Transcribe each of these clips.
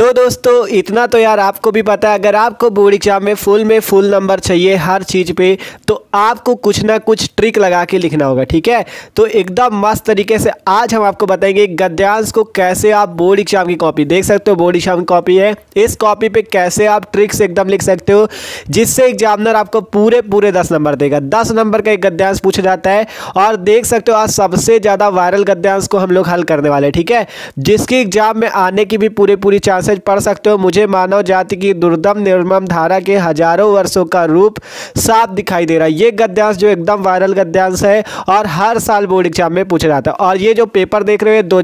तो दोस्तों, इतना तो यार आपको भी पता है, अगर आपको बोर्ड एग्ज़ाम में फुल में फुल नंबर चाहिए हर चीज़ पे तो आपको कुछ ना कुछ ट्रिक लगा के लिखना होगा, ठीक है? तो एकदम मस्त तरीके से आज हम आपको बताएँगे गद्यांश को कैसे आप बोर्ड एग्ज़ाम की कॉपी, देख सकते हो बोर्ड एग्ज़ाम की कॉपी है। इस कॉपी पे कैसे आप ट्रिक्स एकदम लिख सकते हो, जिससे एग्जामिनर आपको पूरे पूरे दस नंबर देगा। दस नंबर का एक गद्यांश पूछा जाता है, और देख सकते हो आज सबसे ज़्यादा वायरल गद्यांश को हम लोग हल करने वाले ठीक है? जिसके एग्ज़ाम में आने की भी पूरे पूरी चांसेस पढ़ सकते हो। मुझे मानव जाति की दुर्दम निर्मम धारा के हज़ारों वर्षों का रूप साफ़ दिखाई दे रहा है। ये गद्यांश जो एकदम वायरल गद्यांश है और हर साल बोर्ड एग्ज़ाम में पूछा जाता है। और ये जो पेपर देख रहे हो दो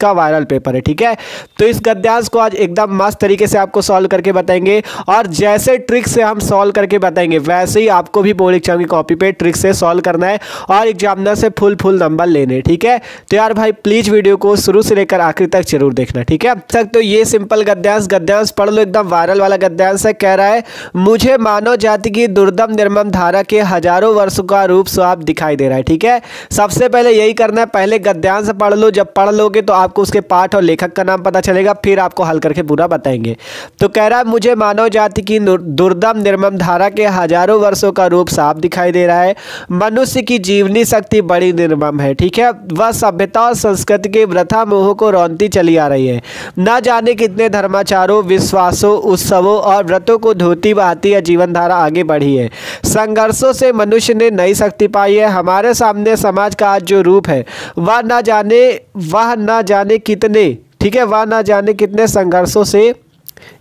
का वायरल पेपर है, ठीक है? तो इस गद्यांश को आज एकदम मस्त तरीके से आपको सॉल्व करके बताएँगे। और जैसे ट्रिक से हम सॉल्व करके बताएँगे, वैसे ही आपको भी बोर्ड एग्ज़ाम की कॉपी पे ट्रिक से सॉल्व करना है और एग्जामिनर से फुल फुल नंबर लेने ठीक है? तो यार भाई प्लीज़ वीडियो को शुरू से लेकर आखिर तक ज़रूर देखना, ठीक है? तो ये सिंपल गद्यांश गद्यांश पढ़ लो, एकदम वायरल वाला गद्यांश है, कह रहा है, मुझे मानव जाति की दुर्दम निर्मम धारा के हज़ारों वर्षों का रूप साफ़ दिखाई दे रहा है, ठीक है? सबसे पहले यही करना है, पहले गद्यांश पढ़ लो, जब पढ़ लोगे तो आपको उसके पाठ और लेखक का नाम पता चलेगा, फिर आपको हल करके पूरा बताएँगे। तो कह रहा है, मुझे मानव जाति की दुर्दम निर्मम धारा के हज़ारों वर्षों का रूप साफ़ दिखाई दे रहा है। मनुष्य की जीवनी शक्ति बड़ी निर्मम है, ठीक है? वह सभ्यता और संस्कृति के व्रथा मोह को रौनती चली आ रही है। न जाने कितने धर्माचारों, विश्वासों, उत्सवों और व्रतों को धोती बहाती या जीवन धारा आगे बढ़ी है। संघर्षों से मनुष्य ने नई शक्ति पाई है। हमारे सामने समाज का आज जो रूप है, वह न जाने, वह न जाने कितने, ठीक है, वह न जाने कितने संघर्षों से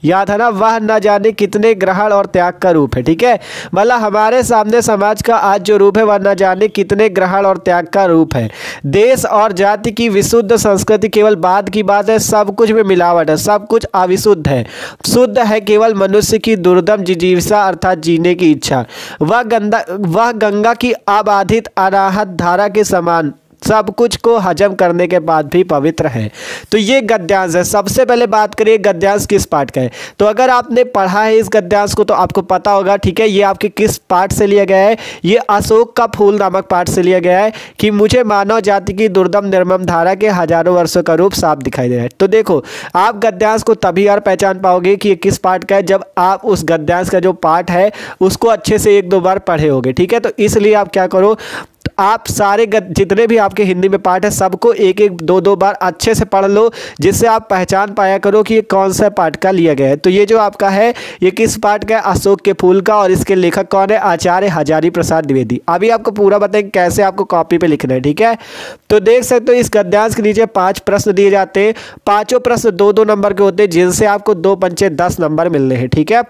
याद है ना, वह न जाने कितने ग्रहण और त्याग का रूप है, ठीक है? मतलब हमारे सामने समाज का आज जो रूप है, वह न जाने कितने ग्रहण और त्याग का रूप है। देश और जाति की विशुद्ध संस्कृति केवल बाद की बात है, सब कुछ में मिलावट है, सब कुछ अविशुद्ध है। शुद्ध है केवल मनुष्य की दुर्दम जिजीविसा अर्थात जीने की इच्छा। वह गंदा, वह गंगा की अबाधित अनाहत धारा के समान सब कुछ को हजम करने के बाद भी पवित्र है। तो ये गद्यांश है। सबसे पहले बात करिए गद्यांश किस पाठ का है। तो अगर आपने पढ़ा है इस गद्यांश को तो आपको पता होगा, ठीक है, ये आपके किस पाठ से लिया गया है। ये अशोक का फूल नामक पाठ से लिया गया है कि मुझे मानव जाति की दुर्दम निर्मम धारा के हज़ारों वर्षों का रूप साफ़ दिखाई दे रहा है। तो देखो, आप गद्यांश को तभी और पहचान पाओगे कि ये किस पाठ का है, जब आप उस गद्यांश का जो पाठ है, उसको अच्छे से एक दो बार पढ़े होगे, ठीक है। तो इसलिए आप क्या करो आप सारे जितने भी आपके हिंदी में पार्ट है, सबको एक एक दो दो बार अच्छे से पढ़ लो, जिससे आप पहचान पाया करो कि ये कौन सा पार्ट का लिया गया है। तो ये जो आपका है, ये किस पार्ट का है? अशोक के फूल का, और इसके लेखक कौन है? आचार्य हजारी प्रसाद द्विवेदी। अभी आपको पूरा बताएँगे कैसे आपको कॉपी पे लिखना है, ठीक है? तो देख सकते हो, इस गद्यांश के नीचे पाँच प्रश्न दिए जाते हैं। पाँचों प्रश्न दो दो नंबर के होते हैं, जिनसे आपको दो पंचे दस नंबर मिलने हैं, ठीक है?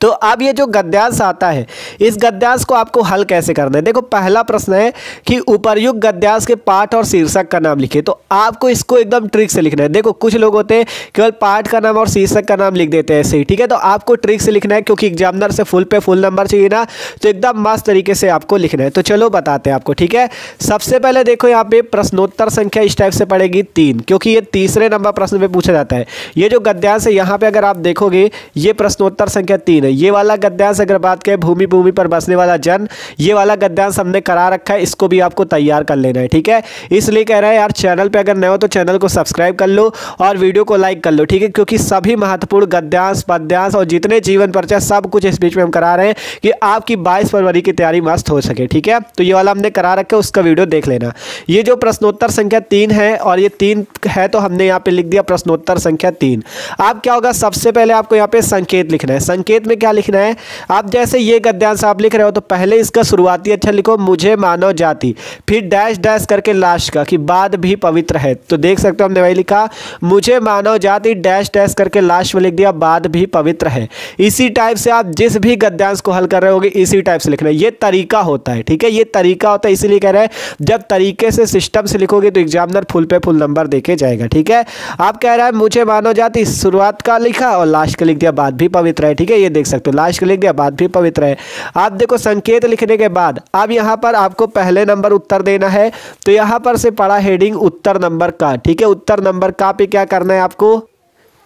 तो अब ये जो गद्यांश आता है, इस गद्यांश को आपको हल कैसे करना है? देखो, पहला प्रश्न है कि उपरयुक्त गद्यांश के पाठ और शीर्षक का नाम लिखिए। तो आपको इसको एकदम ट्रिक से लिखना है। देखो, कुछ लोग होते हैं, केवल पाठ का नाम और शीर्षक का नाम लिख देते हैं ऐसे ही, ठीक है? तो आपको ट्रिक से लिखना है, क्योंकि एग्जामिनर से फुल पे फुल नंबर चाहिए ना तो एकदम मस्त तरीके से आपको लिखना है। तो चलो, बताते हैं आपको, ठीक है? सबसे पहले देखो, यहाँ पे प्रश्नोत्तर संख्या इस टाइप से पड़ेगी तीन, क्योंकि ये तीसरे नंबर प्रश्न पे पूछा जाता है। ये जो गद्यांश है, यहाँ पे अगर आप देखोगे, ये प्रश्नोत्तर संख्या तीन है ये वाला गद्यांश अगर बात करें भूमि भूमि पर बसने वाला जन, ये वाला गद्यांश हमने करा रखा है, इसको भी आपको तैयार कर लेना है, ठीक है? इसलिए कह रहे हैं, यार, चैनल पे अगर नए हो तो चैनल को सब्सक्राइब कर लो और वीडियो को लाइक कर लो, ठीक है? क्योंकि सभी महत्वपूर्ण गद्यांश, पद्यांश और जितने जीवन परिचय, सब कुछ इस बीच में हम करा रहे हैं कि आपकी बाईस फरवरी की तैयारी मस्त हो सके, ठीक है? तो ये वाला हमने करा रखा है, उसका वीडियो देख लेना। ये जो प्रश्नोत्तर संख्या तीन है और ये तीन है तो हमने यहाँ पे लिख दिया प्रश्नोत्तर संख्या तीन। आप क्या होगा, सबसे पहले आपको यहाँ पे संकेत लिखना है। संकेत क्या लिखना है? आप जैसे ये गद्यांश आप लिख रहे हो तो पहले इसका शुरुआती अक्षर लिखो, मुझे मानव जाति। फिर डैश डैश करके लास्ट का, कि बाद भी पवित्र है। तो देख सकते हो हमने वही लिखा, मुझे मानव जाति, डैश डैश करके लास्ट में लिख दिया, बाद भी पवित्र है। इसी टाइप से आप जिस भी गद्यांश को हल कर रहे होगे, इसी टाइप से लिखना ये तरीका होता है, ठीक है? ये तरीका होता है, इसीलिए कह रहे हैं, जब तरीके से सिस्टम से लिखोगे तो एग्जामिनर फुल पे फुल नंबर देके जाएगा, ठीक है? आप कह रहे हैं, मुझे मानव जाति, शुरुआत का लिखा और लास्ट का लिख दिया, बाद भी पवित्र है, ठीक है? ये देख सकते हो। लास्ट लिख दिया बाद भी पवित्र है। आप देखो, संकेत लिखने के बाद, अब यहाँ पर आपको पहले नंबर उत्तर देना है। तो यहाँ पर से पड़ा हेडिंग उत्तर नंबर का, ठीक है? उत्तर नंबर का पे क्या करना है आपको?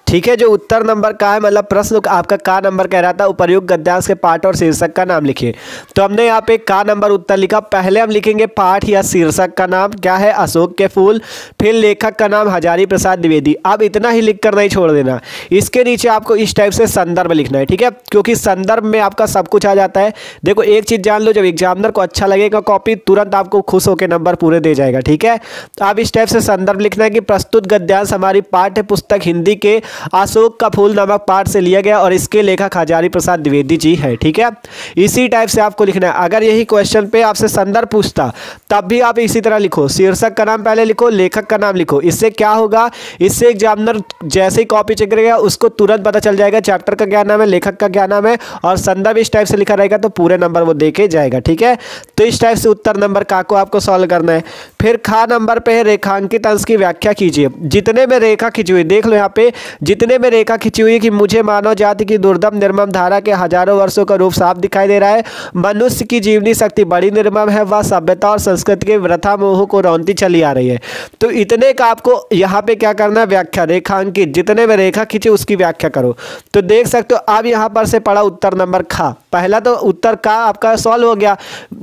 ठीक है, जो उत्तर नंबर का है मतलब प्रश्न आपका का नंबर कह रहा था उपयुक्त गद्यांश के पाठ और शीर्षक का नाम लिखिए। तो हमने यहाँ पे का नंबर उत्तर लिखा, पहले हम लिखेंगे पाठ या शीर्षक का नाम, क्या है अशोक के फूल, फिर लेखक का नाम हजारी प्रसाद द्विवेदी। अब इतना ही लिख कर नहीं छोड़ देना, इसके नीचे आपको इस टाइप से संदर्भ लिखना है, ठीक है? क्योंकि संदर्भ में आपका सब कुछ आ जाता है। देखो, एक चीज़ जान लो, जब एग्जामिनर को अच्छा लगेगा कॉपी तुरंत आपको खुश होकर नंबर पूरे दे जाएगा, ठीक है? तो अब इस टाइप से संदर्भ लिखना है कि प्रस्तुत गद्यांश हमारी पाठ्य पुस्तक हिंदी के अशोक का फूल नामक पाठ से लिया गया और इसके लेखक हजारी प्रसाद द्विवेदी जी है, ठीक है? इसी टाइप से आपको लिखना है। अगर यही क्वेश्चन पे आपसे संदर्भ पूछता, तब भी आप इसी तरह लिखो। शीर्षक का नाम पहले लिखो, लेखक का नाम लिखो। इससे क्या होगा? इससे एग्जामिनर जैसे ही कॉपी चेक करेगा, उसको तुरंत पता चल जाएगा चैप्टर का क्या नाम है, लेखक का क्या नाम है, और संदर्भ इस टाइप से लिखा रहेगा तो पूरे नंबर वो देखे जाएगा, ठीक है? तो इस टाइप से उत्तर नंबर का को आपको सॉल्व करना है। फिर खा नंबर पे है रेखांकित अंश की व्याख्या कीजिए। जितने में रेखा खींची हुई, देख लो यहाँ पे जितने में रेखा खिंची हुई कि मुझे मानव जाति की दुर्दम निर्मम धारा के हज़ारों वर्षों का रूप साफ़ दिखाई दे रहा है। मनुष्य की जीवनी शक्ति बड़ी निर्मम है, वह सभ्यता और संस्कृति के व्रथा मोह को रौनती चली आ रही है। तो इतने का आपको यहाँ पे क्या करना है? व्याख्या, रेखांकित। जितने में रेखा खींची, उसकी व्याख्या करो। तो देख सकते हो, अब यहाँ पर से पढ़ा उत्तर नंबर खा। पहला तो उत्तर का आपका सॉल्व हो गया।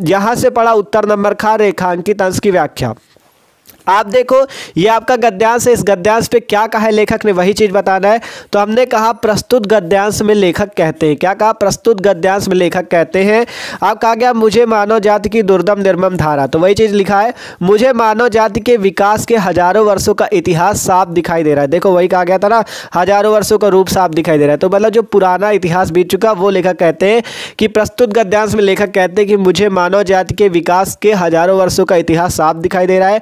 यहाँ से पढ़ा उत्तर नंबर खा, रेखांकित अंश की व्याख्या। आप देखो, ये आपका गद्यांश है। इस गद्यांश पे क्या कहा है लेखक ने? वही चीज़ बताना है। तो हमने कहा, प्रस्तुत गद्यांश में लेखक कहते हैं। क्या कहा? प्रस्तुत गद्यांश में लेखक कहते हैं। आप कहा गया, मुझे मानव जाति की दुर्दम निर्मम धारा। तो वही चीज़ लिखा है, मुझे मानव जाति के विकास के हज़ारों वर्षों का इतिहास साफ़ दिखाई दे रहा है। देखो, वही कहा गया था ना, हज़ारों वर्षों का रूप साफ़ दिखाई दे रहा है। तो मतलब जो पुराना इतिहास बीत चुका, वो लेखक कहते हैं कि प्रस्तुत गद्यांश में लेखक कहते हैं कि मुझे मानव जाति के विकास के हज़ारों वर्षों का इतिहास साफ़ दिखाई दे रहा है।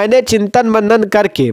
मैंने चिंतन मनन करके,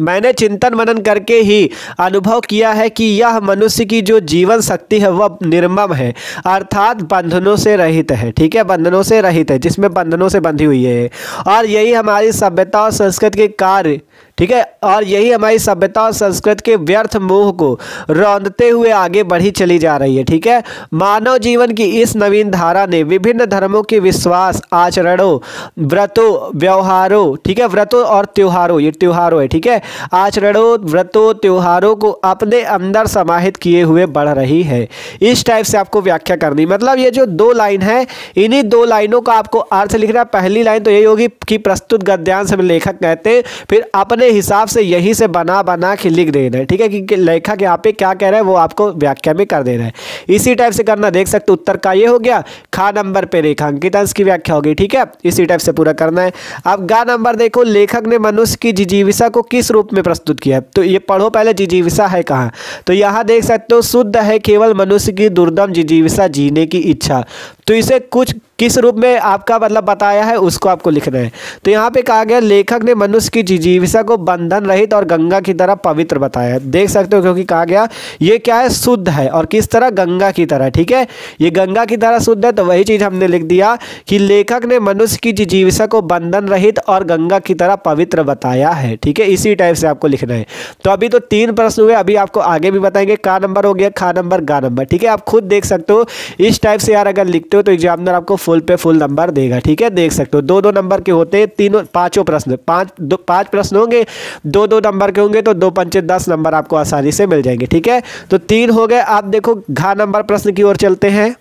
मैंने चिंतन मनन करके ही अनुभव किया है कि यह मनुष्य की जो जीवन शक्ति है, वह निर्मम है, अर्थात बंधनों से रहित है। ठीक है? बंधनों से रहित है, जिसमें बंधनों से बंधी हुई है। और यही हमारी सभ्यता और संस्कृति के कार्य ठीक है? और यही हमारी सभ्यता और संस्कृति के व्यर्थ मोह को रौंदते हुए आगे बढ़ी चली जा रही है, ठीक है? मानव जीवन की इस नवीन धारा ने विभिन्न धर्मों के विश्वास, आचरणों, व्रतों, व्यवहारों, ठीक है? व्रतों और त्योहारों, ये त्योहारों है, ठीक है? आचरणों, व्रतों, त्योहारों को अपने अंदर समाहित किए हुए बढ़ रही है। इस टाइप से आपको व्याख्या करनी। मतलब ये जो दो लाइन है, इन्हीं दो लाइनों का आपको अर्थ लिखना। पहली लाइन तो यही होगी कि प्रस्तुत गद्यांश में लेखक कहते हैं, फिर अपने हिसाब से यही से बना बना के लिख देना है। ठीक है क्योंकि लेखक यहाँ पे क्या कह रहा है, वो आपको व्याख्या में कर देना है। इसी टाइप से करना, देख सकते उत्तर का ये हो गया, खा नंबर पे रेखांकित अंश की व्याख्या होगी। ठीक है, इसी टाइप से पूरा करना है। अब गा नंबर देखो, लेखक ने मनुष्य की जिजीविसा को किस रूप में प्रस्तुत किया तो ये पढ़ो पहले, जिजीविसा है कहाँ? तो यहाँ देख सकते हो, शुद्ध है केवल मनुष्य की दुर्दम जिजीविसा जीने की इच्छा। तो इसे कुछ किस रूप में आपका मतलब बताया है, उसको आपको लिखना है। तो यहाँ पे कहा गया, लेखक ने मनुष्य की जीविसा को बंधन रहित और गंगा की तरह पवित्र बताया है। देख सकते हो क्योंकि कहा गया, ये क्या है? शुद्ध है और किस तरह? गंगा की तरह, ठीक है? ये गंगा की तरह शुद्ध है तो वही चीज़ हमने लिख दिया कि लेखक ने मनुष्य की जीविसा को बंधन रहित और गंगा की तरह पवित्र बताया है, ठीक है? इसी टाइप से आपको लिखना है। तो अभी तो तीन प्रश्न हुए, अभी आपको आगे भी बताएँगे, का नंबर हो गया, खा नंबर, गा नंबर, ठीक है? आप खुद देख सकते हो, इस टाइप से यार अगर लिखते हो तो एग्जामिनर आपको फुल पे फुल नंबर देगा, ठीक है? देख सकते हो दो दो नंबर के होते हैं, तीनों, पाँचों प्रश्न, पाँच, दो, पाँच प्रश्न होंगे दो दो नंबर के होंगे तो दो पंचे दस नंबर आपको आसानी से मिल जाएँगे, ठीक है? तो तीन हो गए, आप देखो, घा नंबर प्रश्न की ओर चलते हैं।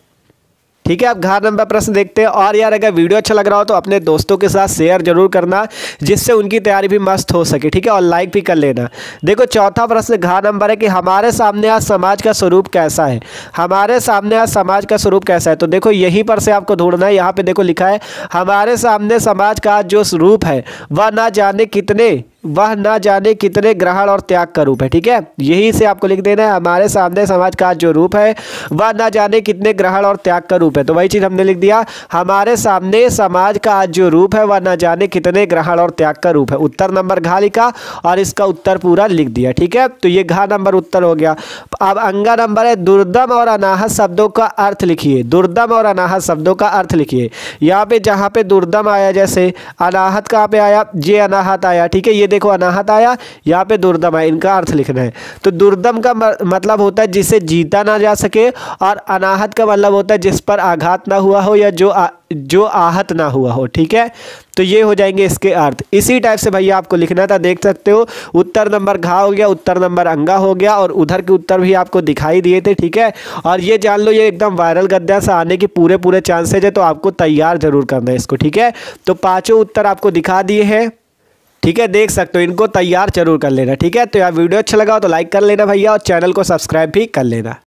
ठीक है, आप घर नंबर प्रश्न देखते हैं। और यार, अगर वीडियो अच्छा लग रहा हो तो अपने दोस्तों के साथ शेयर ज़रूर करना, जिससे उनकी तैयारी भी मस्त हो सके, ठीक है? और लाइक भी कर लेना। देखो, चौथा प्रश्न घा नंबर है कि हमारे सामने आज समाज का स्वरूप कैसा है? हमारे सामने आज समाज का स्वरूप कैसा है? तो देखो, यहीं पर से आपको ढूंढना है। यहाँ पे देखो लिखा है, हमारे सामने समाज का जो स्वरूप है, वह ना जाने कितने वह ना जाने कितने ग्रहण और त्याग का रूप है, ठीक है? यही से आपको लिख देना है, हमारे सामने समाज का जो रूप है, वह ना जाने कितने ग्रहण और त्याग का रूप है। तो वही चीज़ हमने लिख दिया, हमारे सामने समाज का आज जो रूप है, वह ना जाने कितने ग्रहण और त्याग का रूप है। उत्तर नंबर घा लिखा और इसका उत्तर पूरा लिख दिया, ठीक है? तो ये घा नंबर उत्तर हो गया। अब अंगा नंबर है, दुर्दम और अनाहत शब्दों का अर्थ लिखिए, दुर्दम और अनाहत शब्दों का अर्थ लिखिए। यहाँ पे जहाँ पे दुर्दम आया, जैसे अनाहत कहाँ पे आया? जे अनाहत आया, ठीक है? ये देखो अनाहत आया यहाँ पे दुर्दम आया इनका अर्थ लिखना है। तो दुर्दम का मतलब होता है जिसे जीता ना जा सके और अनाहत का मतलब होता है जिस पर आघात ना हुआ हो या जो आ, जो आहत ना हुआ हो ठीक है? तो ये हो जाएँगे इसके अर्थ। इसी टाइप से भैया आपको लिखना था देख सकते हो उत्तर नंबर घा हो गया उत्तर नंबर अंगा हो गया और उधर के उत्तर भी आपको दिखाई दिए थे ठीक है? और ये जान लो ये एकदम वायरल गद्दा से आने के पूरे पूरे चांसेज है तो आपको तैयार ज़रूर करना है इसको ठीक है? तो पाँचों उत्तर आपको दिखा दिए हैं। ठीक है, देख सकते हो, इनको तैयार ज़रूर कर लेना, ठीक है? तो यार वीडियो अच्छा लगा हो तो लाइक कर लेना भैया और चैनल को सब्सक्राइब भी कर लेना।